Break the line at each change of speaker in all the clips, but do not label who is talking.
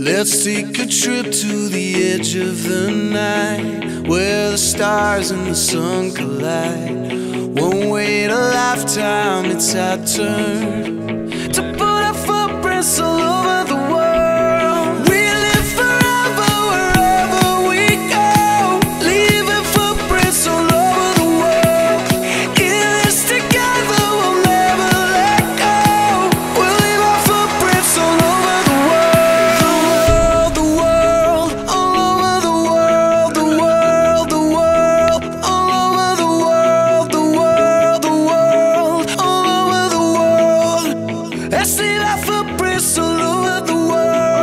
Let's take a trip to the edge of the night where the stars and the sun collide. Won't wait a lifetime, it's our turn to put our footprints all over the half a bristle over the world.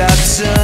up